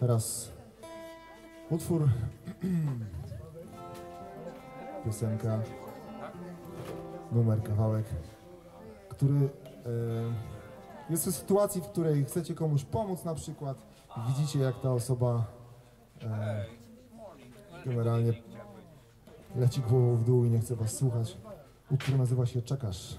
Teraz utwór, piosenka, numer, kawałek, który e, jest w sytuacji, w której chcecie komuś pomóc na przykład widzicie jak ta osoba e, generalnie leci głową w dół i nie chce was słuchać. Utwór nazywa się Czekasz.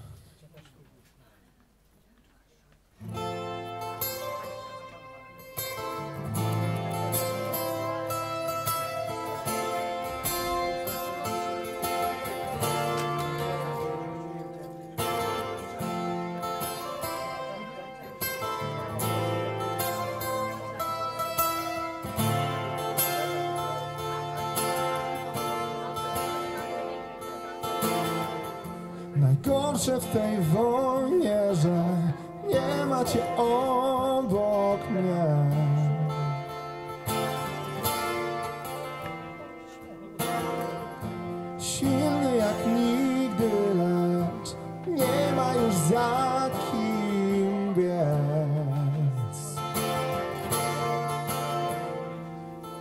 Najgorsze w tej wojnie, że nie macie obok mnie. Silny jak nigdy, lecz nie ma już za kim biec.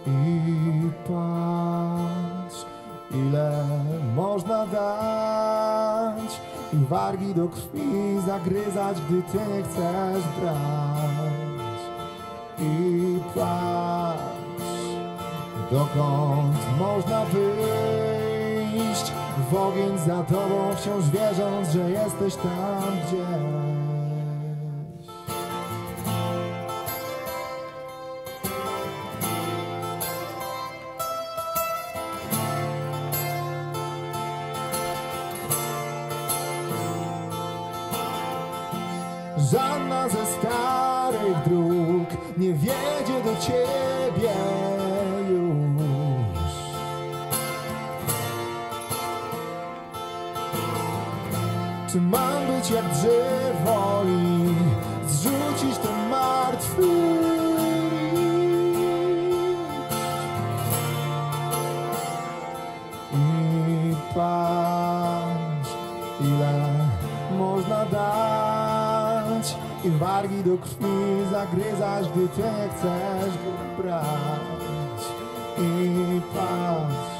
I patrz, i wargi do krwi zagryzać, gdy ty nie chcesz brać. I patrz, dokąd można wyjść w ogień za tobą, wciąż wierząc, że jesteś tam gdzieś. Żadna ze starych dróg nie wiedzie do ciebie już. Czy mam być jak drzewo i zrzucić ten martwy? I patrz, ile można dać i wargi do krwi zagryzać, gdy ty nie chcesz brać. I patrz,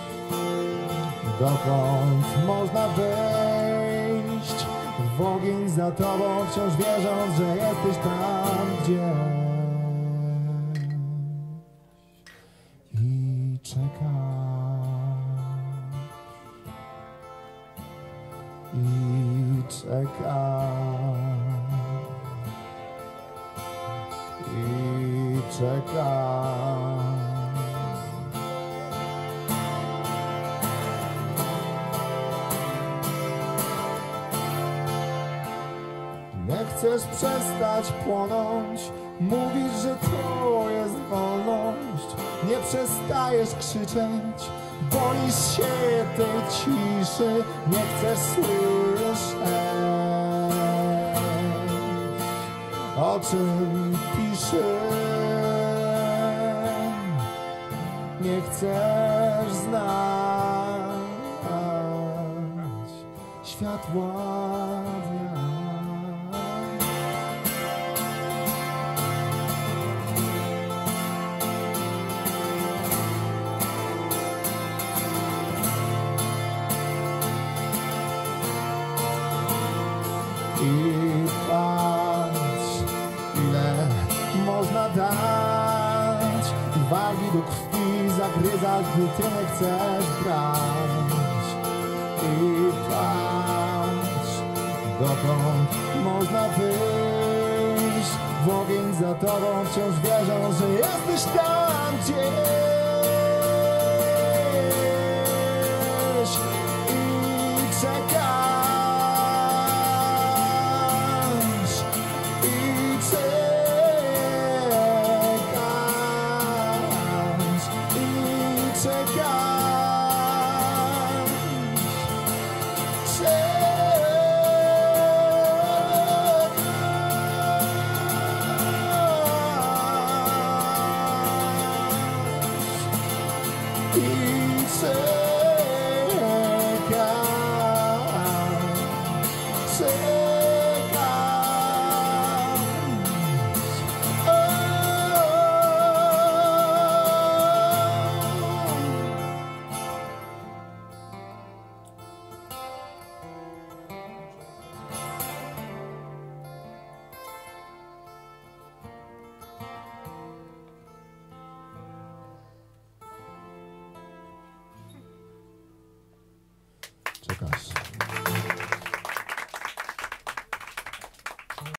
dokąd można wejść w ogień za tobą, wciąż wierząc, że jesteś tam gdzieś. I czekasz. i czekam i czekam Nie chcesz przestać płonąć Mówisz, że to jest wolność. Nie przestajesz krzyczeć Boisz się tej ciszy. Nie chcesz słyszeć O czym piszę Nie chcesz znać Światła dnia. I zagryzać, gdy ty chcesz brać I patrz, dokąd można wyjść? W ogień za tobą wciąż wierzą, że jesteś tam gdzieś you.